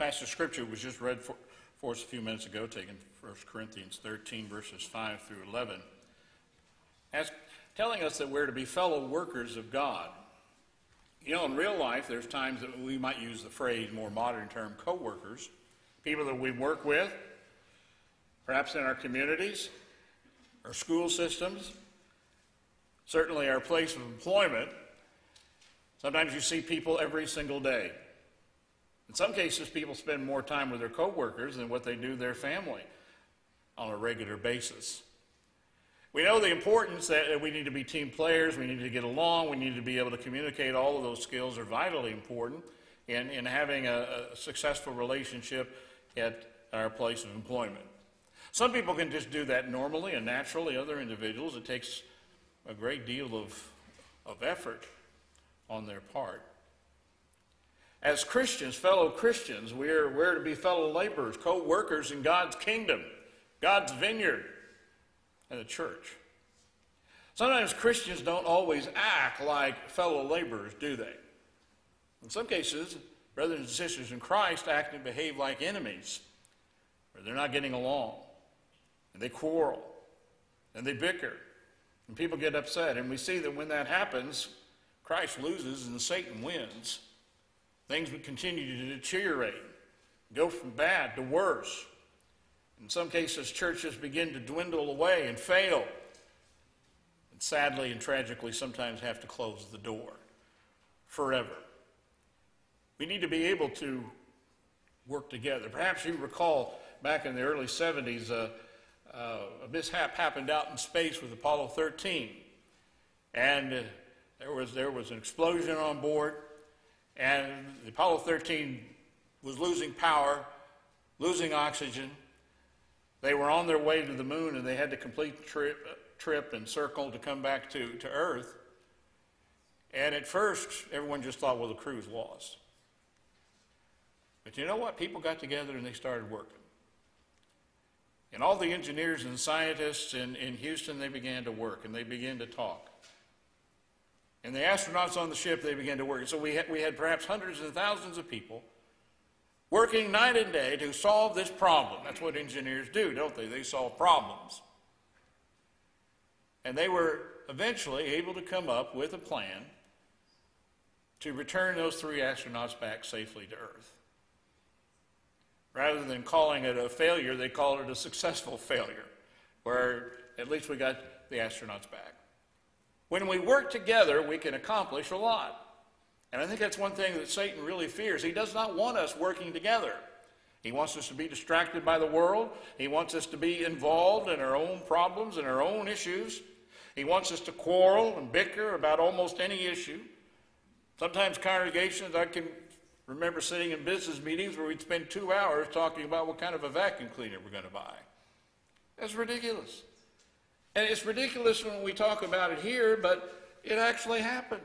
passage of scripture was just read for, for us a few minutes ago, taken 1 Corinthians 13, verses 5 through 11, as telling us that we're to be fellow workers of God. You know, in real life, there's times that we might use the phrase, more modern term, co workers, people that we work with, perhaps in our communities, our school systems, certainly our place of employment. Sometimes you see people every single day. In some cases, people spend more time with their coworkers than what they do with their family on a regular basis. We know the importance that we need to be team players, we need to get along, we need to be able to communicate. All of those skills are vitally important in, in having a, a successful relationship at our place of employment. Some people can just do that normally and naturally. Other individuals, it takes a great deal of, of effort on their part. As Christians, fellow Christians, we're, we're to be fellow laborers, co workers in God's kingdom, God's vineyard, and the church. Sometimes Christians don't always act like fellow laborers, do they? In some cases, brothers and sisters in Christ act and behave like enemies, or they're not getting along, and they quarrel, and they bicker, and people get upset. And we see that when that happens, Christ loses and Satan wins things would continue to deteriorate, go from bad to worse. In some cases, churches begin to dwindle away and fail. And sadly and tragically, sometimes have to close the door forever. We need to be able to work together. Perhaps you recall back in the early 70s, uh, uh, a mishap happened out in space with Apollo 13. And uh, there, was, there was an explosion on board and the Apollo 13 was losing power, losing oxygen. They were on their way to the moon and they had to complete the trip, trip and circle to come back to, to Earth. And at first, everyone just thought, well, the crew's lost. But you know what? People got together and they started working. And all the engineers and scientists in, in Houston, they began to work and they began to talk. And the astronauts on the ship, they began to work. So we had, we had perhaps hundreds and thousands of people working night and day to solve this problem. That's what engineers do, don't they? They solve problems. And they were eventually able to come up with a plan to return those three astronauts back safely to Earth. Rather than calling it a failure, they called it a successful failure, where at least we got the astronauts back. When we work together, we can accomplish a lot. And I think that's one thing that Satan really fears. He does not want us working together. He wants us to be distracted by the world. He wants us to be involved in our own problems and our own issues. He wants us to quarrel and bicker about almost any issue. Sometimes congregations, I can remember sitting in business meetings where we'd spend two hours talking about what kind of a vacuum cleaner we're going to buy. That's ridiculous. And it's ridiculous when we talk about it here, but it actually happened.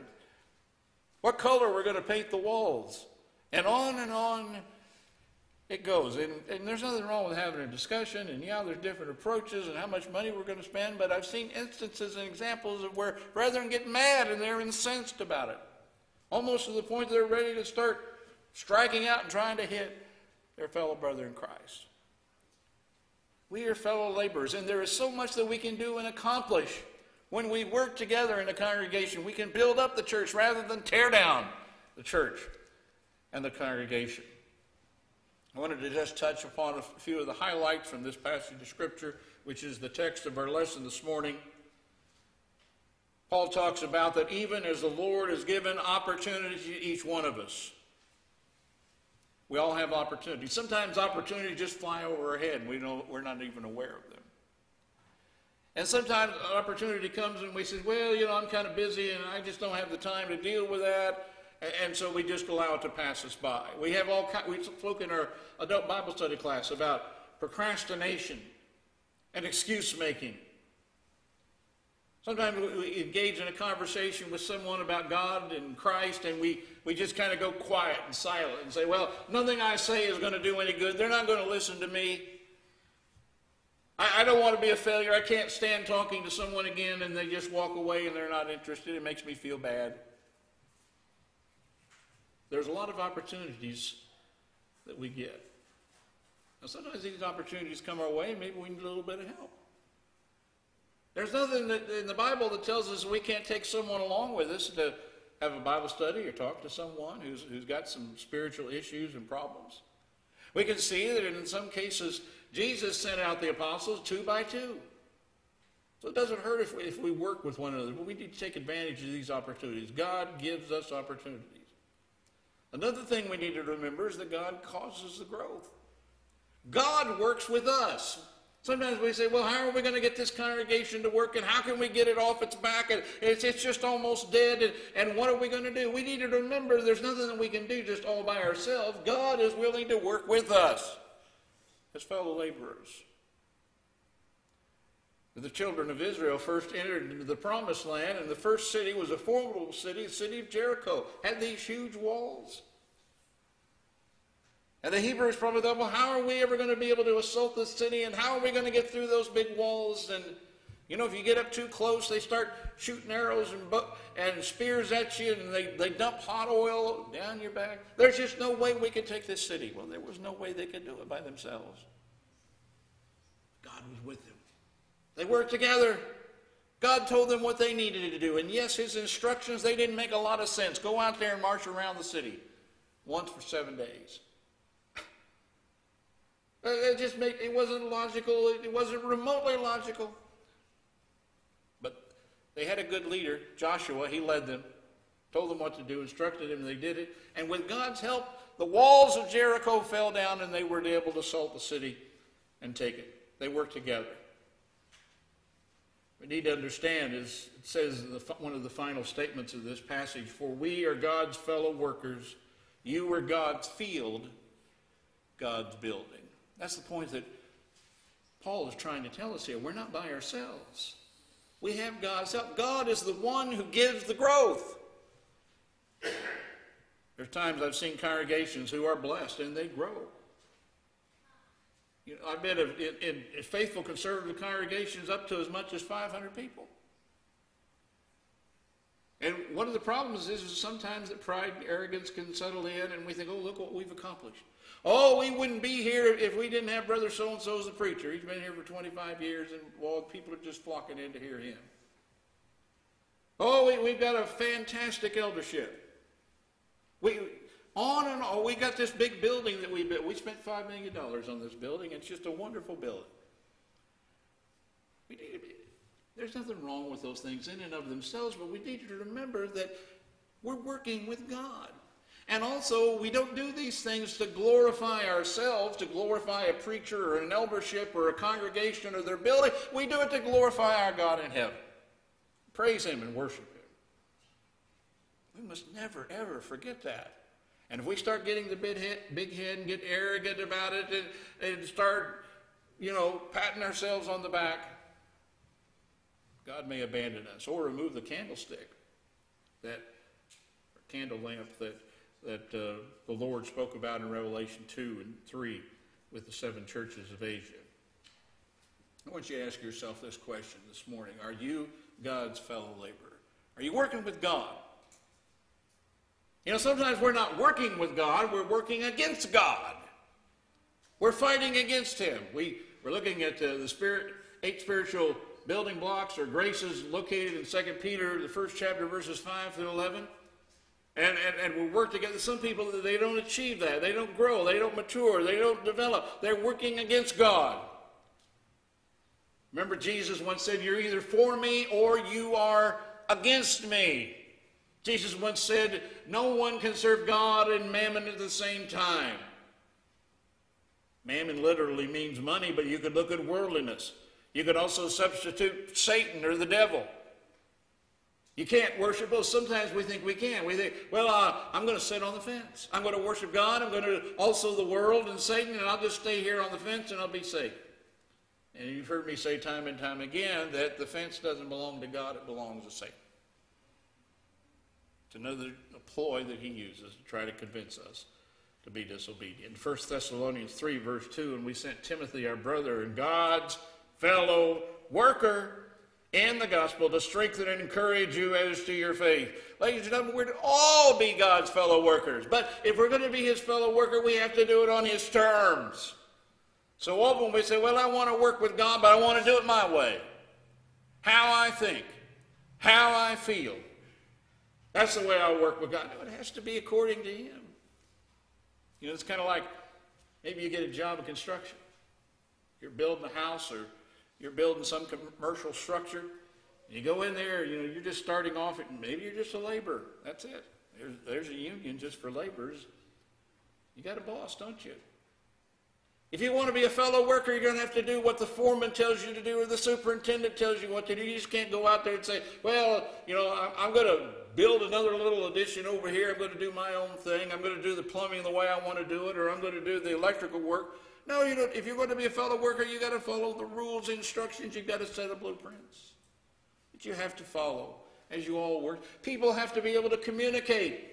What color we're going to paint the walls? And on and on it goes. And, and, there's nothing wrong with having a discussion, and yeah, there's different approaches and how much money we're going to spend, but I've seen instances and examples of where brethren get mad and they're incensed about it. Almost to the point that they're ready to start striking out and trying to hit their fellow brother in Christ. We are fellow laborers, and there is so much that we can do and accomplish. When we work together in a congregation, we can build up the church rather than tear down the church and the congregation. I wanted to just touch upon a few of the highlights from this passage of Scripture, which is the text of our lesson this morning. Paul talks about that even as the Lord has given opportunity to each one of us, we all have opportunities. Sometimes opportunities just fly over our head and we know, we're not even aware of them. And sometimes an opportunity comes and we say, well, you know, I'm kind of busy and I just don't have the time to deal with that. And so we just allow it to pass us by. We have all we spoke in our adult Bible study class about procrastination and excuse making. Sometimes we engage in a conversation with someone about God and Christ, and we, we just kind of go quiet and silent and say, Well, nothing I say is going to do any good. They're not going to listen to me. I, I don't want to be a failure. I can't stand talking to someone again, and they just walk away and they're not interested. It makes me feel bad. There's a lot of opportunities that we get. Now, sometimes these opportunities come our way, maybe we need a little bit of help. There's nothing that, in the Bible that tells us we can't take someone along with us to have a Bible study or talk to someone who's, who's got some spiritual issues and problems. We can see that in some cases, Jesus sent out the apostles two by two. So it doesn't hurt if we, if we work with one another, but we need to take advantage of these opportunities. God gives us opportunities. Another thing we need to remember is that God causes the growth. God works with us. Sometimes we say, well, how are we going to get this congregation to work and how can we get it off its back? And it's, it's just almost dead. And, and what are we going to do? We need to remember there's nothing that we can do just all by ourselves. God is willing to work with us as fellow laborers. The children of Israel first entered into the promised land, and the first city was a formidable city, the city of Jericho, had these huge walls. And the Hebrews probably thought, well, how are we ever going to be able to assault this city? And how are we going to get through those big walls? And, you know, if you get up too close, they start shooting arrows and, and spears at you, and they, they dump hot oil down your back. There's just no way we could take this city. Well, there was no way they could do it by themselves. God was with them. They worked together. God told them what they needed to do. And yes, his instructions, they didn't make a lot of sense. Go out there and march around the city once for seven days. Uh, it just made, it wasn't logical. It wasn't remotely logical. But they had a good leader, Joshua. He led them, told them what to do, instructed them, and they did it. And with God's help, the walls of Jericho fell down, and they were able to assault the city and take it. They worked together. We need to understand, as it says in the, one of the final statements of this passage, for we are God's fellow workers. You are God's field, God's building. That's the point that Paul is trying to tell us here. We're not by ourselves. We have God's help. God is the one who gives the growth. There's times I've seen congregations who are blessed and they grow. You know, I've been in, in, in faithful conservative congregations up to as much as 500 people. And one of the problems is, is sometimes that pride and arrogance can settle in, and we think, oh, look what we've accomplished. Oh, we wouldn't be here if we didn't have Brother so and so as a preacher. He's been here for 25 years, and well, people are just flocking in to hear him. Oh, we, we've got a fantastic eldership. We, on and on. We got this big building that we built. We spent $5 million on this building. It's just a wonderful building. We need to be, there's nothing wrong with those things in and of themselves, but we need to remember that we're working with God. And also, we don't do these things to glorify ourselves, to glorify a preacher or an eldership or a congregation or their building. We do it to glorify our God in heaven. Praise Him and worship Him. We must never, ever forget that. And if we start getting the big head, big head and get arrogant about it and, and start, you know, patting ourselves on the back, God may abandon us or remove the candlestick, that candle lamp that that uh, the Lord spoke about in Revelation 2 and 3 with the seven churches of Asia. I want you to ask yourself this question this morning Are you God's fellow laborer? Are you working with God? You know, sometimes we're not working with God, we're working against God. We're fighting against Him. We, we're looking at uh, the spirit, eight spiritual building blocks or graces located in 2 Peter, the first chapter, verses 5 through 11 and, and, and we work together. Some people, they don't achieve that. They don't grow. They don't mature. They don't develop. They're working against God. Remember, Jesus once said, You're either for me or you are against me. Jesus once said, No one can serve God and mammon at the same time. Mammon literally means money, but you could look at worldliness. You could also substitute Satan or the devil. You can't worship both. Sometimes we think we can. We think, well, uh, I'm going to sit on the fence. I'm going to worship God. I'm going to also the world and Satan, and I'll just stay here on the fence and I'll be safe. And you've heard me say time and time again that the fence doesn't belong to God, it belongs to Satan. It's another ploy that he uses to try to convince us to be disobedient. 1 Thessalonians 3, verse 2, and we sent Timothy, our brother and God's fellow worker in the gospel to strengthen and encourage you as to your faith. Ladies and gentlemen, we're to all be God's fellow workers. But if we're going to be his fellow worker, we have to do it on his terms. So often we say, well, I want to work with God, but I want to do it my way. How I think, how I feel. That's the way I work with God. No, it has to be according to him. You know, it's kind of like maybe you get a job in construction. You're building a house or you're building some commercial structure. You go in there, you know, you're just starting off, and maybe you're just a laborer. That's it. There's, there's a union just for laborers. You got a boss, don't you? If you want to be a fellow worker, you're going to have to do what the foreman tells you to do or the superintendent tells you what to do. You just can't go out there and say, well, you know, I'm going to build another little addition over here. I'm going to do my own thing. I'm going to do the plumbing the way I want to do it, or I'm going to do the electrical work. No, you don't. If you're going to be a fellow worker, you got to follow the rules, instructions. You've got a set of blueprints that you have to follow as you all work. People have to be able to communicate.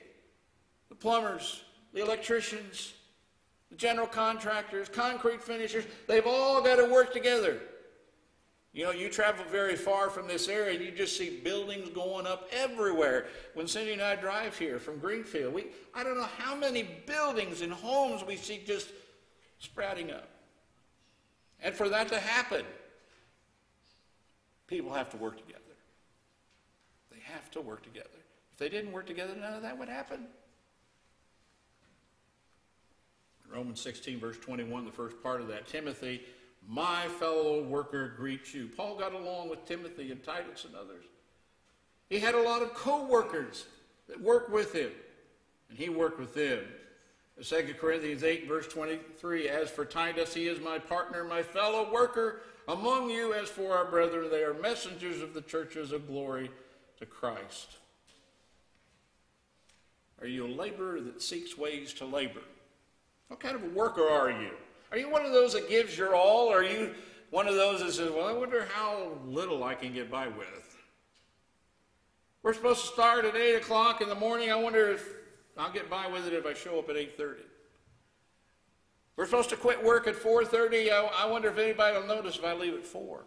The plumbers, the electricians, the general contractors, concrete finishers, they've all got to work together. You know, you travel very far from this area, and you just see buildings going up everywhere. When Cindy and I drive here from Greenfield, we I don't know how many buildings and homes we see just sprouting up. And for that to happen, people have to work together. They have to work together. If they didn't work together, none of that would happen. Romans 16, verse 21, the first part of that, Timothy, my fellow worker greets you. Paul got along with Timothy and Titus and others. He had a lot of co workers that worked with him, and he worked with them. 2 Corinthians 8, verse 23 As for Titus, he is my partner, my fellow worker among you. As for our brethren, they are messengers of the churches of glory to Christ. Are you a laborer that seeks ways to labor? What kind of a worker are you? Are you one of those that gives your all? Or are you one of those that says, Well, I wonder how little I can get by with? We're supposed to start at 8 o'clock in the morning. I wonder if I'll get by with it if I show up at 8.30. We're supposed to quit work at 4.30. I, I wonder if anybody will notice if I leave at 4.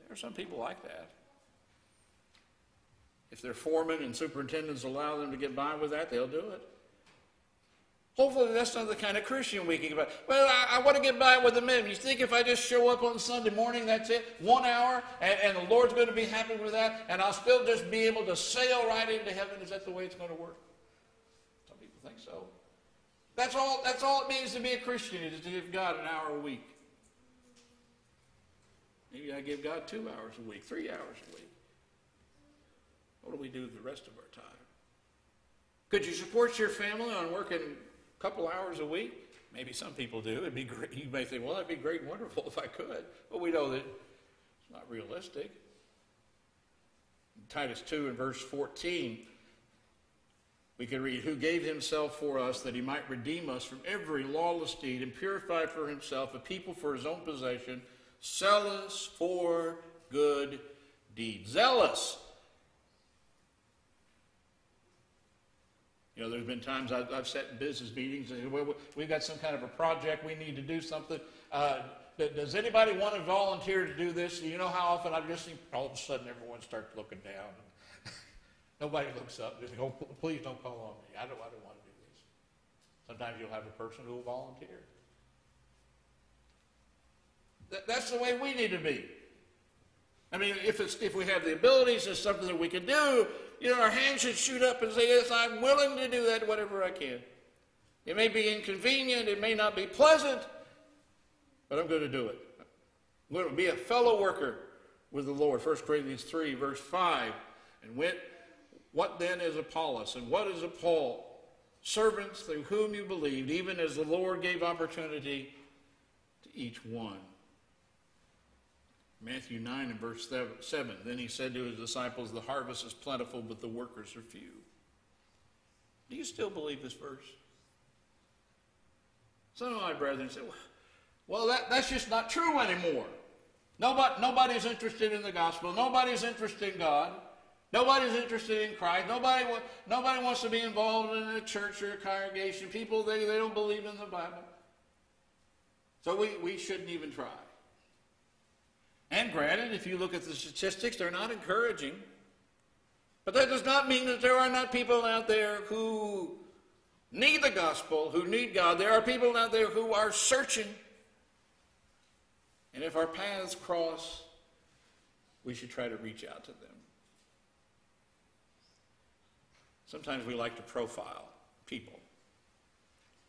There are some people like that. If their foremen and superintendents allow them to get by with that, they'll do it. Hopefully, that's not the kind of Christian we can get by. Well, I, I want to get by with the men. You think if I just show up on Sunday morning, that's it, one hour, and, and the Lord's going to be happy with that, and I'll still just be able to sail right into heaven? Is that the way it's going to work? Think so. That's all, that's all it means to be a Christian, is to give God an hour a week. Maybe I give God two hours a week, three hours a week. What do we do the rest of our time? Could you support your family on working a couple hours a week? Maybe some people do. It'd be great. You may think, well, that'd be great and wonderful if I could. But we know that it's not realistic. In Titus 2 and verse 14, we can read, Who gave himself for us that he might redeem us from every lawless deed and purify for himself a people for his own possession, zealous for good deeds. Zealous You know, there's been times I've, I've sat in business meetings and well, we've got some kind of a project, we need to do something. Uh, does anybody want to volunteer to do this? You know how often I've just seen all of a sudden everyone starts looking down. Nobody looks up. They go, oh, please don't call on me. I don't, I don't want to do this. Sometimes you'll have a person who will volunteer. that's the way we need to be. I mean, if, it's, if we have the abilities, it's something that we can do, you know, our hands should shoot up and say, Yes, I'm willing to do that, whatever I can. It may be inconvenient, it may not be pleasant, but I'm going to do it. I'm going to be a fellow worker with the Lord. 1 Corinthians 3, verse 5. And went, what then is Apollos, and what is a Paul? Servants through whom you believed, even as the Lord gave opportunity to each one. Matthew 9 and verse 7. Then he said to his disciples, The harvest is plentiful, but the workers are few. Do you still believe this verse? Some of my brethren say, Well, that, that's just not true anymore. Nobody, nobody's interested in the gospel. Nobody's interested in God. Nobody's interested in Christ. Nobody, nobody wants to be involved in a church or a congregation. People, they, they don't believe in the Bible. So we, we shouldn't even try. And granted, if you look at the statistics, they're not encouraging. But that does not mean that there are not people out there who need the gospel, who need God. There are people out there who are searching. And if our paths cross, we should try to reach out to them. Sometimes we like to profile people.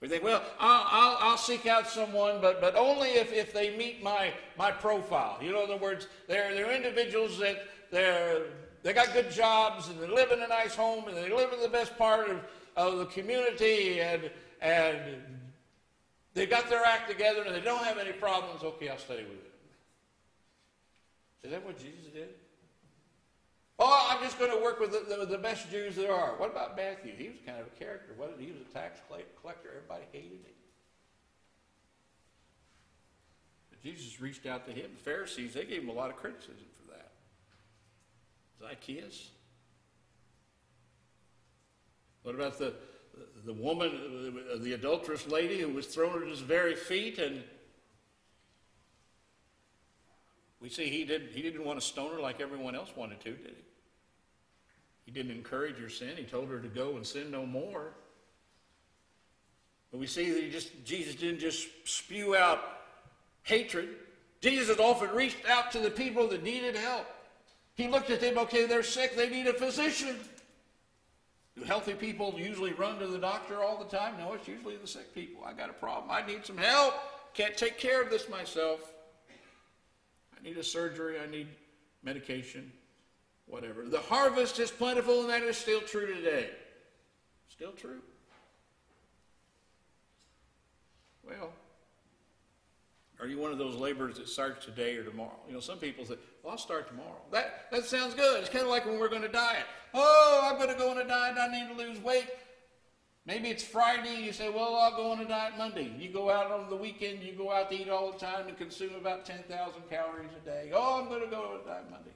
We think, well, I'll, I'll, I'll, seek out someone, but, but only if, if they meet my, my profile. You know, in other words, they're, they're individuals that they're, they got good jobs and they live in a nice home and they live in the best part of, of the community and, and they've got their act together and they don't have any problems. Okay, I'll stay with them. Is that what Jesus did? Oh, I'm just going to work with the, the, the, best Jews there are. What about Matthew? He was kind of a character, wasn't he? Was a tax collector. Everybody hated him. But Jesus reached out to him. The Pharisees, they gave him a lot of criticism for that. Zacchaeus. What about the, the woman, the adulterous lady who was thrown at his very feet and we see he, did, he didn't want to stone her like everyone else wanted to, did he? He didn't encourage her sin. He told her to go and sin no more. But we see that he just, Jesus didn't just spew out hatred. Jesus often reached out to the people that needed help. He looked at them, okay, they're sick, they need a physician. Do healthy people usually run to the doctor all the time? No, it's usually the sick people. I got a problem. I need some help. Can't take care of this myself. Need a surgery. I need medication whatever. The harvest is plentiful, and that is still true today. Still true. Well, are you one of those laborers that starts today or tomorrow? You know, some people say, well, I'll start tomorrow. That, that sounds good. It's kind of like when we're going to diet. Oh, I'm going to go on a diet. I need to lose weight. Maybe it's Friday. You say, well, I'll go on a diet Monday. You go out on the weekend. You go out to eat all the time and consume about 10,000 calories a day. Oh, I'm going to go on a diet Monday.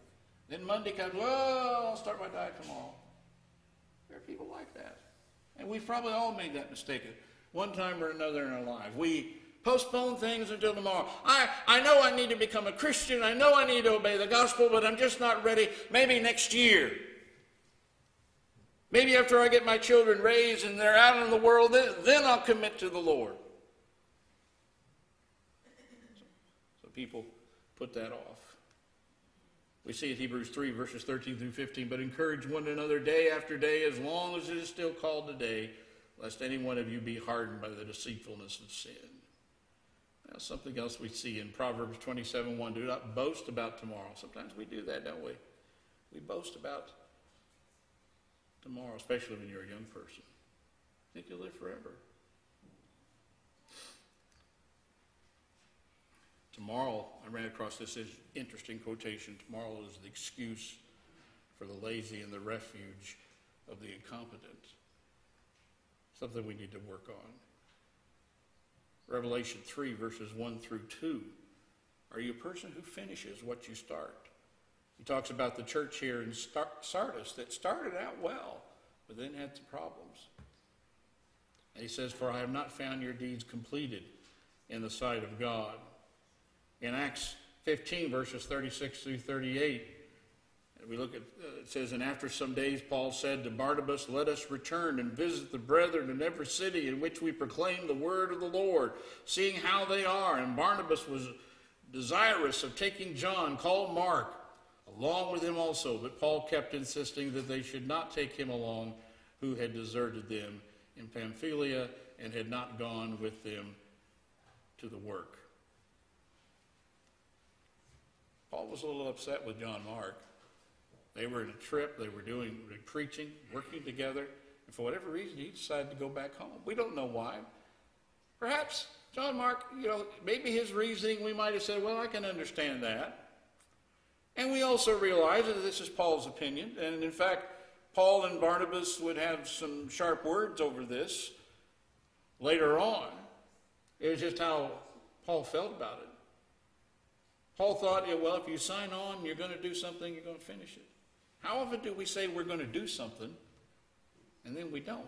Then Monday comes, well, I'll start my diet tomorrow. There are people like that. And we've probably all made that mistake at one time or another in our life. We postpone things until tomorrow. I, I know I need to become a Christian. I know I need to obey the gospel, but I'm just not ready. Maybe next year. Maybe after I get my children raised and they're out in the world, then, then I'll commit to the Lord. So, people put that off. We see in Hebrews 3, verses 13 through 15, but encourage one another day after day, as long as it is still called today, lest any one of you be hardened by the deceitfulness of sin. Now, something else we see in Proverbs 27 1 do not boast about tomorrow. Sometimes we do that, don't we? We boast about tomorrow, especially when you're a young person. I Think you'll live forever. Tomorrow, I ran across this interesting quotation. Tomorrow is the excuse for the lazy and the refuge of the incompetent. Something we need to work on. Revelation 3, verses 1 through 2. Are you a person who finishes what you start? He talks about the church here in Sardis that started out well, but then had some problems. And he says, For I have not found your deeds completed in the sight of God. In Acts 15, verses 36 through 38, we look at, uh, it says, And after some days, Paul said to Barnabas, Let us return and visit the brethren in every city in which we proclaim the word of the Lord, seeing how they are. And Barnabas was desirous of taking John, called Mark, along with him also. But Paul kept insisting that they should not take him along, who had deserted them in Pamphylia and had not gone with them to the work. Paul was a little upset with John Mark. They were in a trip, they were doing preaching, working together, and for whatever reason, he decided to go back home. We don't know why. Perhaps John Mark, you know, maybe his reasoning, we might have said, well, I can understand that. And we also realize that this is Paul's opinion, and in fact, Paul and Barnabas would have some sharp words over this later on. It was just how Paul felt about it. Paul thought, yeah, well, if you sign on, you're going to do something, you're going to finish it. How often do we say we're going to do something and then we don't?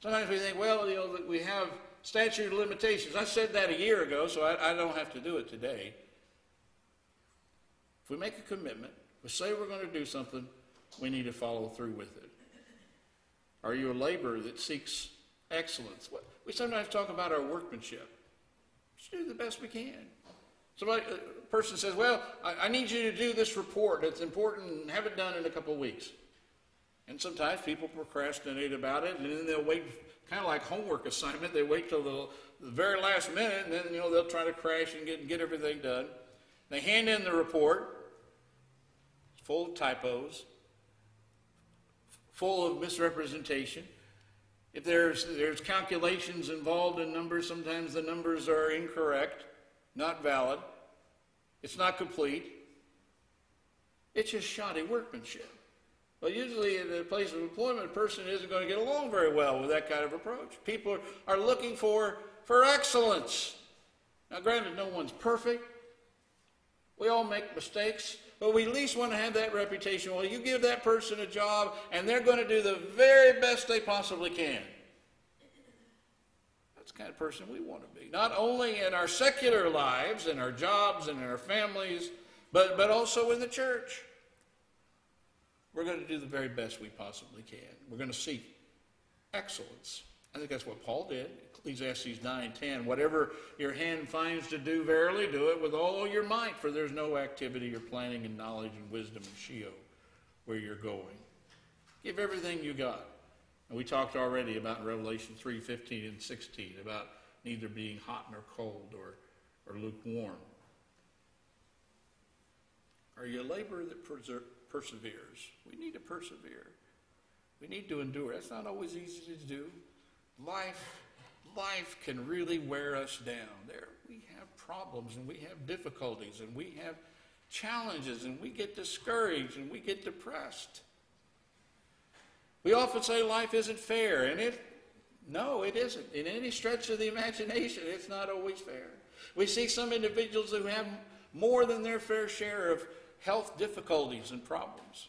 Sometimes we think, well, you know, we have statute of limitations. I said that a year ago, so I, I don't have to do it today. If we make a commitment, we say we're going to do something, we need to follow through with it. Are you a laborer that seeks excellence? We sometimes talk about our workmanship. Let's do the best we can. Somebody, a person says, Well, I, I need you to do this report. It's important and have it done in a couple of weeks. And sometimes people procrastinate about it, and then they'll wait, kind of like homework assignment. They wait till the, the very last minute, and then you know they'll try to crash and get, get everything done. They hand in the report, full of typos, full of misrepresentation. If there's, there's calculations involved in numbers, sometimes the numbers are incorrect, not valid. It's not complete. It's just shoddy workmanship. Well, usually in a place of employment, a person isn't going to get along very well with that kind of approach. People are looking for, for excellence. Now, granted, no one's perfect. We all make mistakes, but we at least want to have that reputation. Well, you give that person a job, and they're going to do the very best they possibly can. That's the kind of person we want to be. Not only in our secular lives, in our jobs, and in our families, but, but also in the church. We're going to do the very best we possibly can. We're going to seek excellence. I think that's what Paul did. Ecclesiastes 9 10. Whatever your hand finds to do, verily do it with all your might, for there's no activity or planning and knowledge and wisdom in Sheol where you're going. Give everything you got. And we talked already about Revelation 3 15 and 16 about neither being hot nor cold or, or lukewarm. Are you a laborer that perseveres. We need to persevere. We need to endure. That's not always easy to do. Life, life can really wear us down. There, we have problems and we have difficulties and we have challenges and we get discouraged and we get depressed. We often say life isn't fair, and it, no, it isn't. In any stretch of the imagination, it's not always fair. We see some individuals who have more than their fair share of health difficulties and problems.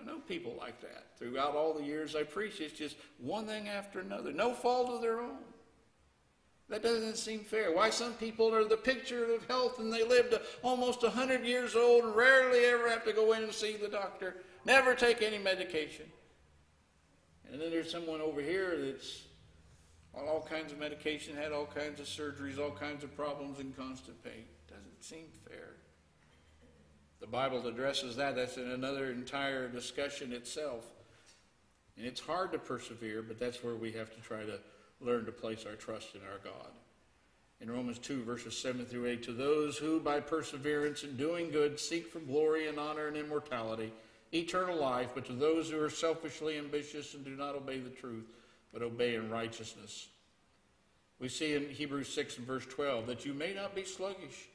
I know people like that. Throughout all the years I preach, it's just one thing after another, no fault of their own. That doesn't seem fair. Why some people are the picture of health and they live to almost 100 years old and rarely ever have to go in and see the doctor, never take any medication. And then there's someone over here that's on all kinds of medication, had all kinds of surgeries, all kinds of problems, and constant pain. Doesn't seem fair. The Bible addresses that. That's in another entire discussion itself. And it's hard to persevere, but that's where we have to try to learn to place our trust in our God. In Romans 2, verses 7 through 8, to those who by perseverance in doing good seek for glory and honor and immortality, eternal life, but to those who are selfishly ambitious and do not obey the truth, but obey in righteousness. We see in Hebrews 6 and verse 12 that you may not be sluggish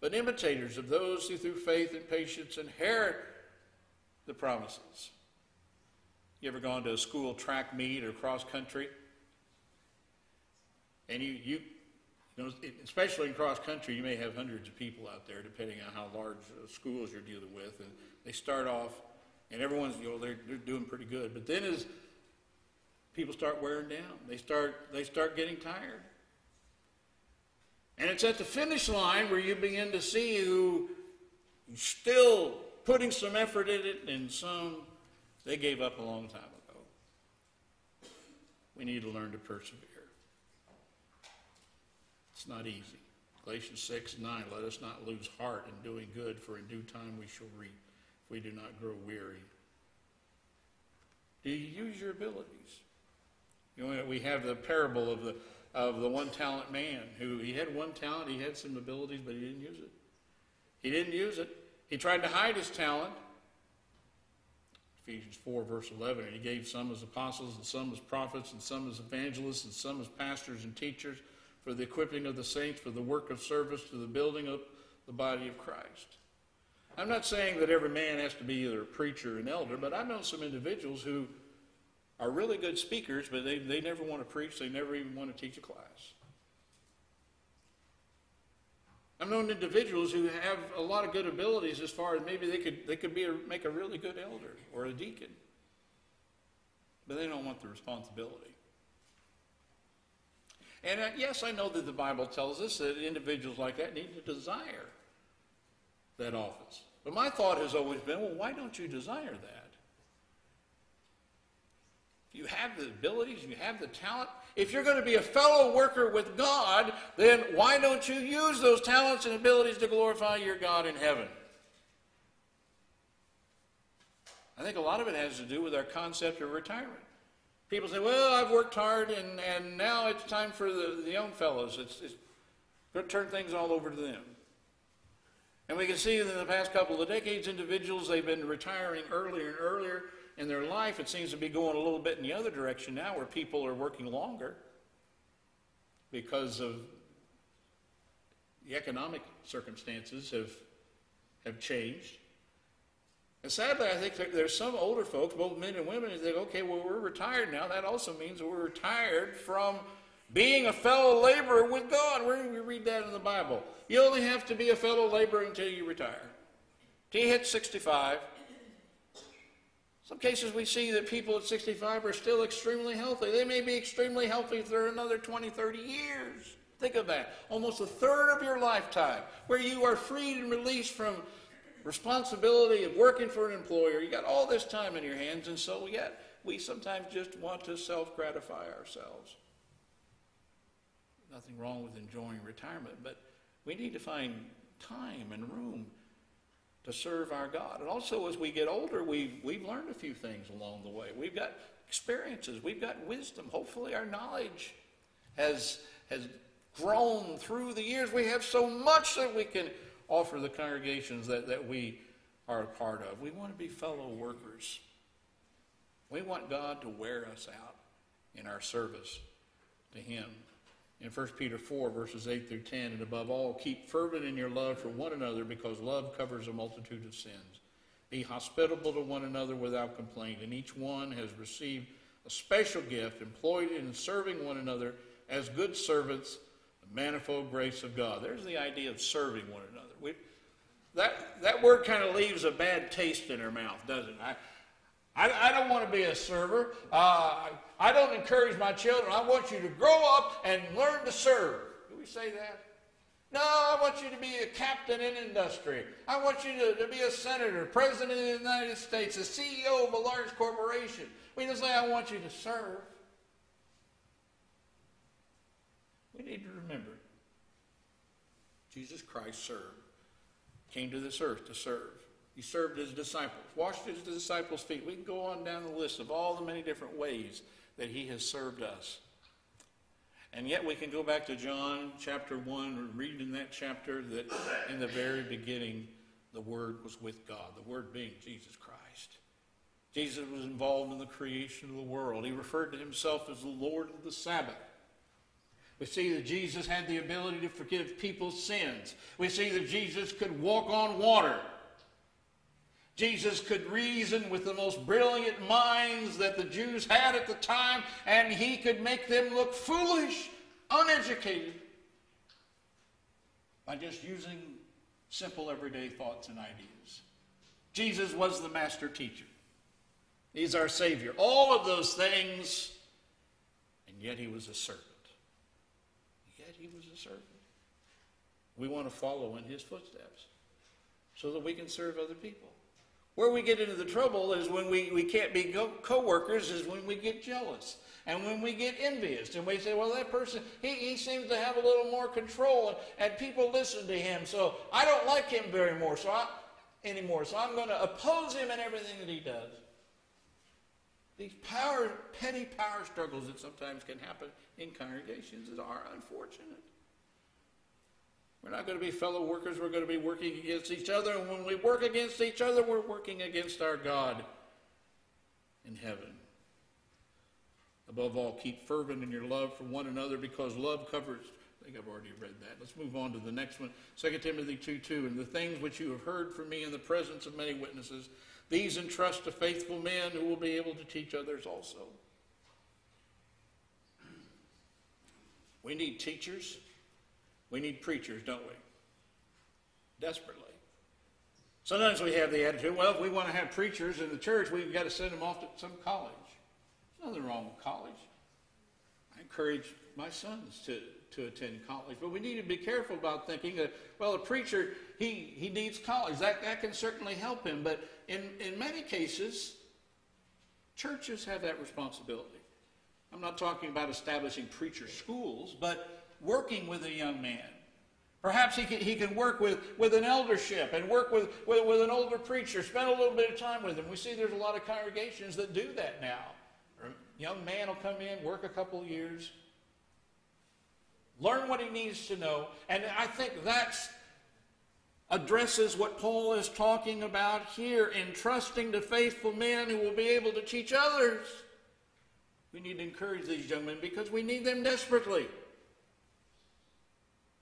but imitators of those who through faith and patience inherit the promises. You ever gone to a school track meet or cross country? And you, you, you know, especially in cross country, you may have hundreds of people out there, depending on how large uh, schools you're dealing with. And they start off, and everyone's, you know, they're, they're doing pretty good. But then as people start wearing down, they start, they start getting tired. And it's at the finish line where you begin to see who still putting some effort in it and some they gave up a long time ago. We need to learn to persevere. It's not easy. Galatians 6 9, let us not lose heart in doing good, for in due time we shall reap if we do not grow weary. Do you use your abilities? You know, we have the parable of the of the one talent man who he had one talent, he had some abilities, but he didn't use it. He didn't use it. He tried to hide his talent. Ephesians 4, verse 11. And he gave some as apostles, and some as prophets, and some as evangelists, and some as pastors and teachers for the equipping of the saints, for the work of service, to the building of the body of Christ. I'm not saying that every man has to be either a preacher or an elder, but I know some individuals who are really good speakers, but they, they never want to preach, they never even want to teach a class. I've known individuals who have a lot of good abilities as far as maybe they could, they could be a, make a really good elder or a deacon, but they don't want the responsibility. And uh, yes, I know that the Bible tells us that individuals like that need to desire that office. But my thought has always been, well, why don't you desire that? You have the abilities, you have the talent. If you're going to be a fellow worker with God, then why don't you use those talents and abilities to glorify your God in heaven? I think a lot of it has to do with our concept of retirement. People say, well, I've worked hard and, and now it's time for the, the young fellows. It's, it's going to turn things all over to them. And we can see that in the past couple of decades, individuals, they've been retiring earlier and earlier in their life. It seems to be going a little bit in the other direction now where people are working longer because of the economic circumstances have, have changed. And sadly, I think there's some older folks, both men and women, who think, okay, well, we're retired now. That also means we're retired from being a fellow laborer with God. Where do we read that in the Bible? You only have to be a fellow laborer until you retire. Till you hit 65. Some cases we see that people at 65 are still extremely healthy. They may be extremely healthy for another 20, 30 years. Think of that. Almost a third of your lifetime where you are freed and released from responsibility of working for an employer. You got all this time in your hands, and so yet we sometimes just want to self gratify ourselves. Nothing wrong with enjoying retirement, but we need to find time and room to serve our God. And also, as we get older, we've, we've learned a few things along the way. We've got experiences, we've got wisdom. Hopefully, our knowledge has, has grown through the years. We have so much that we can offer the congregations that, that we are a part of. We want to be fellow workers. We want God to wear us out in our service to Him. In 1 Peter 4, verses 8 through 10, and above all, keep fervent in your love for one another because love covers a multitude of sins. Be hospitable to one another without complaint, and each one has received a special gift, employed in serving one another as good servants the manifold grace of God. There's the idea of serving one another. We, that, that word kind of leaves a bad taste in our mouth, doesn't it? I, I, I don't want to be a server. Uh, I don't encourage my children. I want you to grow up and learn to serve. Do we say that? No, I want you to be a captain in industry. I want you to, to be a senator, president of the United States, a CEO of a large corporation. We just say, I want you to serve. We need to remember Jesus Christ served, came to this earth to serve. He served his disciples, washed his disciples' feet. We can go on down the list of all the many different ways that he has served us. And yet we can go back to John chapter 1 and read in that chapter that in the very beginning the Word was with God, the Word being Jesus Christ. Jesus was involved in the creation of the world. He referred to himself as the Lord of the Sabbath. We see that Jesus had the ability to forgive people's sins. We see that Jesus could walk on water. Jesus could reason with the most brilliant minds that the Jews had at the time, and he could make them look foolish, uneducated, by just using simple everyday thoughts and ideas. Jesus was the master teacher. He's our Savior. All of those things, and yet he was a servant Yet he was a servant. We want to follow in his footsteps so that we can serve other people. Where we get into the trouble is when we, we can't be co workers, is when we get jealous and when we get envious and we say, well, that person, he, he seems to have a little more control and, and people listen to him, so I don't like him very more, so I, anymore, so I'm going to oppose him in everything that he does. These power, petty power struggles that sometimes can happen in congregations are unfortunate. We're not going to be fellow workers, we're going to be working against each other. And when we work against each other, we're working against our God in heaven. Above all, keep fervent in your love for one another because love covers. I think I've already read that. Let's move on to the next one. 2 Timothy 2 2. And the things which you have heard from me in the presence of many witnesses, these entrust to faithful men who will be able to teach others also. We need teachers. We need preachers, don't we? Desperately. Sometimes we have the attitude, well, if we want to have preachers in the church, we've got to send them off to some college. There's nothing wrong with college. I encourage my sons to, to attend college. But we need to be careful about thinking that, well, a preacher, he, he needs college. That, that can certainly help him. But in, in many cases, churches have that responsibility. I'm not talking about establishing preacher schools, but working with a young man. Perhaps he can, he can work with, with an eldership and work with, with, with an older preacher, spend a little bit of time with him. We see there's a lot of congregations that do that now. A young man will come in, work a couple of years, learn what he needs to know, and I think that addresses what Paul is talking about here, entrusting to faithful men who will be able to teach others. We need to encourage these young men because we need them desperately.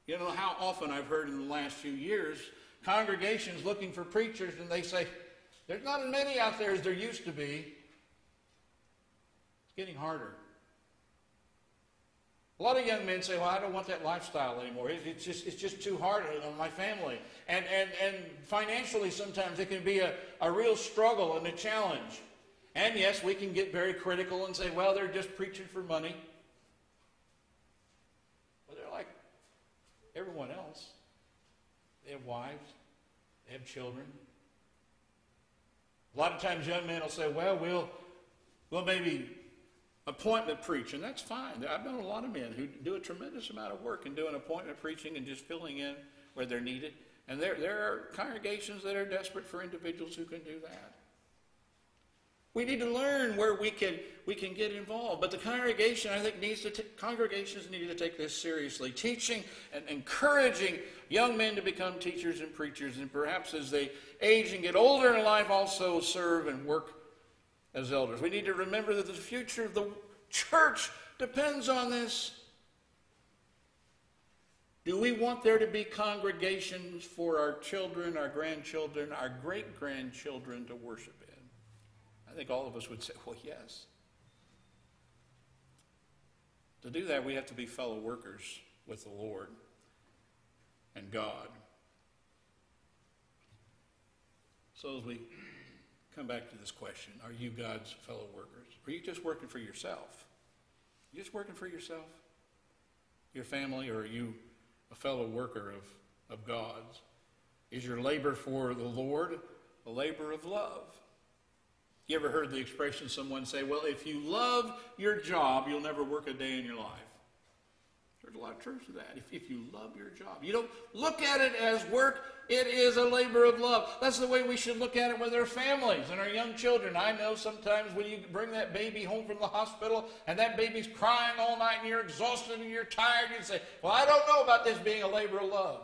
You know how often I've heard in the last few years congregations looking for preachers and they say, There's not as many out there as there used to be. It's getting harder. A lot of young men say, Well, I don't want that lifestyle anymore. It's just, it's just too hard on my family. And, and, and financially, sometimes it can be a, a real struggle and a challenge. And yes, we can get very critical and say, Well, they're just preaching for money. Everyone else. They have wives, they have children. A lot of times young men will say, well, we'll, we'll maybe appointment preach, and that's fine. I've known a lot of men who do a tremendous amount of work in doing appointment preaching and just filling in where they're needed. And there, there are congregations that are desperate for individuals who can do that. We need to learn where we can, we can get involved. But the congregation, I think, needs to t- congregations need to take this seriously. Teaching and encouraging young men to become teachers and preachers, and perhaps as they age and get older in life, also serve and work as elders. We need to remember that the future of the church depends on this. Do we want there to be congregations for our children, our grandchildren, our great grandchildren to worship? I think all of us would say, well, yes. To do that, we have to be fellow workers with the Lord and God. So, as we come back to this question, are you God's fellow workers? Are you just working for yourself? You just working for yourself, your family, or are you a fellow worker of, of God's? Is your labor for the Lord a labor of love? You ever heard the expression someone say, well, if you love your job, you'll never work a day in your life? There's a lot of truth to that. If, if you love your job, you don't look at it as work, it is a labor of love. That's the way we should look at it with our families and our young children. I know sometimes when you bring that baby home from the hospital and that baby's crying all night and you're exhausted and you're tired, you say, Well, I don't know about this being a labor of love.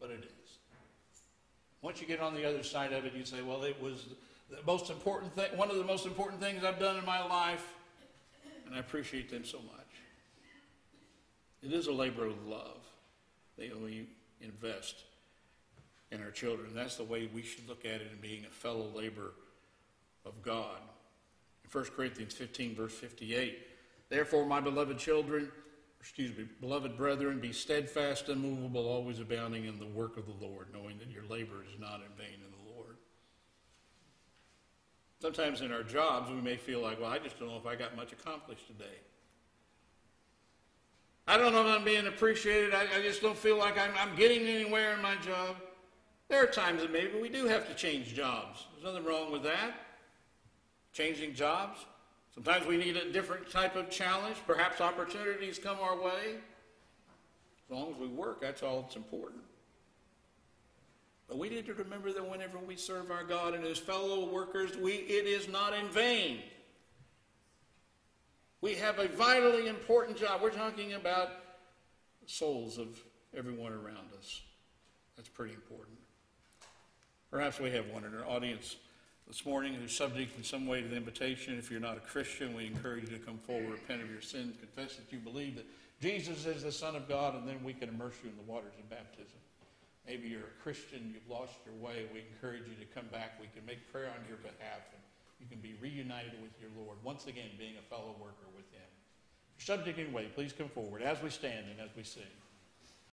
But it is. Once you get on the other side of it, you say, Well, it was the most important thing, one of the most important things I've done in my life, and I appreciate them so much. It is a labor of love that we invest in our children. That's the way we should look at it in being a fellow labor of God. In 1 Corinthians 15, verse 58, therefore, my beloved children, excuse me, beloved brethren, be steadfast, immovable, always abounding in the work of the Lord, knowing that your labor is not in vain in Sometimes in our jobs, we may feel like, well, I just don't know if I got much accomplished today. I don't know if I'm being appreciated. I, I just don't feel like I'm, I'm, getting anywhere in my job. There are times that maybe we do have to change jobs. There's nothing wrong with that. Changing jobs. Sometimes we need a different type of challenge. Perhaps opportunities come our way. As long as we work, that's all that's important. But we need to remember that whenever we serve our God and his fellow workers, we, it is not in vain. We have a vitally important job. We're talking about souls of everyone around us. That's pretty important. Perhaps we have one in our audience this morning who's subject in some way to the invitation. If you're not a Christian, we encourage you to come forward, repent of your sins, confess that you believe that Jesus is the Son of God, and then we can immerse you in the waters of baptism. Maybe you're a Christian, you've lost your way. We encourage you to come back. We can make prayer on your behalf, and you can be reunited with your Lord, once again being a fellow worker with Him. If you're subject anyway, please come forward as we stand and as we sing.